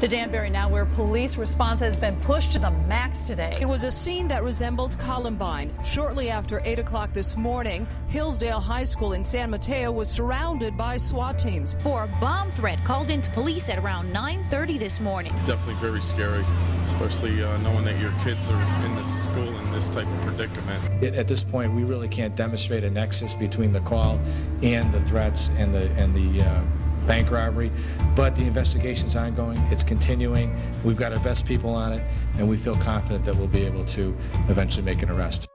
To Danbury now, where police response has been pushed to the max today. It was a scene that resembled Columbine. Shortly after 8 o'clock this morning, Hillsdale High School in San Mateo was surrounded by SWAT teams. For a bomb threat called into police at around 9.30 this morning. It's definitely very scary, especially uh, knowing that your kids are in this school in this type of predicament. At this point, we really can't demonstrate a nexus between the call and the threats and the, and the uh, bank robbery, but the investigation's ongoing. It's continuing. We've got our best people on it, and we feel confident that we'll be able to eventually make an arrest.